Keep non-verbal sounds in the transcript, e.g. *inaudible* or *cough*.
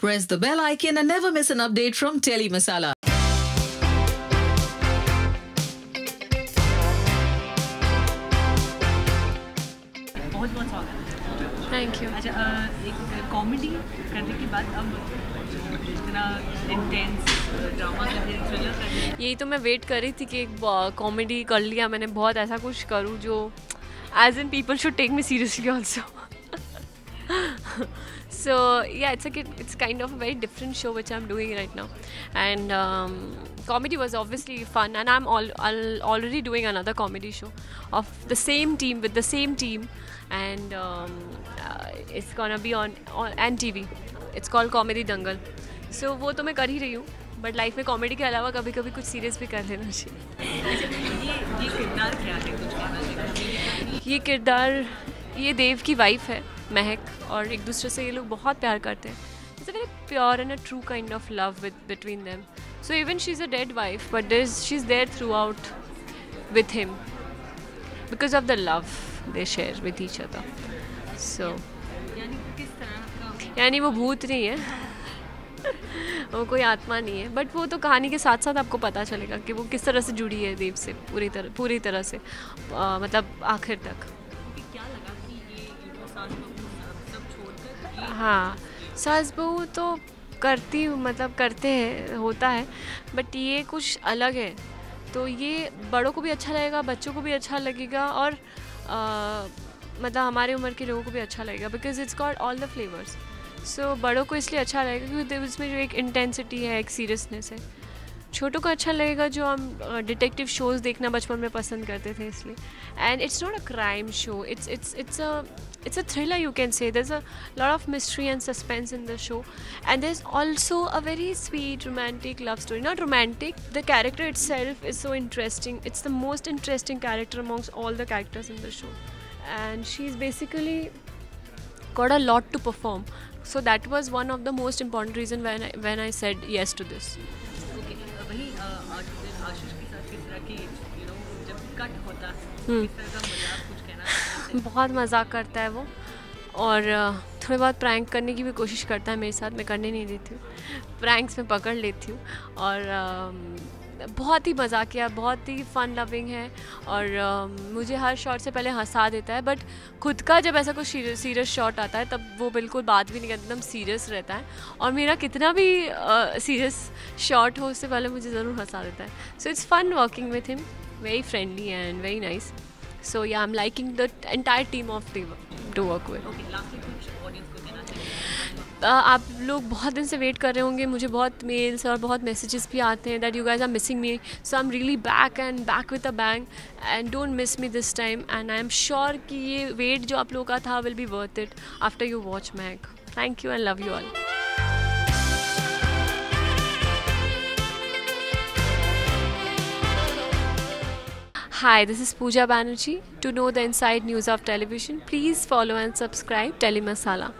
Press the bell icon and never miss an update from Telly Masala. बहुत बहुत स्वागत thank you अच्छा एक कॉमेडी करने के बाद अब इतना इंटेंस ड्रामा थ्रिलर यही तो मैं वेट कर रही थी कि एक कॉमेडी कर लिया मैंने बहुत ऐसा कुछ करूँ जो as in people should take me seriously also so yeah it's a it's kind of a very different show which i'm doing right now and um, comedy was obviously fun and i'm all, all already doing another comedy show of the same team with the same team and um, uh, it's gonna be on on NTV it's called comedy dangal so वो तो मैं कर ही रही हूँ but life में comedy के अलावा कभी कभी कुछ सीरियस भी कर लेना है चाहिए ये किरदार ये देव की वाइफ है महक और एक दूसरे से ये लोग बहुत प्यार करते हैं। It's a very pure and a true kind of love with between them so even she is a dead wife but there she is there throughout with him because of the love they share with each other so यानी वो भूत नहीं है। *laughs* वो कोई आत्मा नहीं है। बट वो तो कहानी के साथ साथ आपको पता चलेगा कि वो किस तरह से जुड़ी है देव से पूरी तरह पूरी तरह से आ, मतलब आखिर तक। क्या लगा कि ये हाँ सास बहू तो करती मतलब करते हैं होता है बट ये कुछ अलग है। तो ये बड़ों को भी अच्छा लगेगा बच्चों को भी अच्छा लगेगा और आ, मतलब हमारे उम्र के लोगों को भी अच्छा लगेगा because it's got all the flavours so बड़ों को इसलिए अच्छा लगेगा क्योंकि उसमें जो एक इंटेंसिटी है एक सीरियसनेस है। छोटों को अच्छा लगेगा जो हम डिटेक्टिव शोज़ देखना बचपन में पसंद करते थे इसलिए and it's not a crime show it's it's it's a it's a thriller you can say there's a lot of mystery and suspense in the show and there's also a very sweet romantic love story not romantic the character itself is so interesting it's the most interesting character amongst all the characters in the show and she's basically got a lot to perform so that was one of the most important reason when I, when I said yes to this okay वही आशीष के साथ किस तरह की you know जब cut होता है हम्म। किस तरह का मज़ाक कुछ कहना बहुत मज़ाक करता है वो। और थोड़े बहुत प्रैंक करने की भी कोशिश करता है मेरे साथ मैं करने नहीं देती हूँ। प्रैंक्स में पकड़ लेती हूँ। और बहुत ही मजाकिया बहुत ही फ़न लविंग है और अम, मुझे हर शॉट से पहले हंसा देता है बट खुद का जब ऐसा कुछ सीरियस शॉट आता है तब वो बिल्कुल बात भी नहीं करता एकदम सीरियस रहता है और मेरा कितना भी सीरियस शॉट हो उससे पहले मुझे ज़रूर हंसा देता है so it's fun working with him very friendly and very nice so I'm liking the entire team of team to work with. Okay आप लोग बहुत दिन से वेट कर रहे होंगे मुझे बहुत मेल्स और बहुत मैसेजेस भी आते हैं that you guys are missing me so I am really back and back with a bang and don't miss me this time and I am sure कि ये वेट जो आप लोगों का था will be worth it after you watch Mac thank you and love you all Hi, this is Pooja Banerjee. To know the inside news of television, please follow and subscribe Telemasala.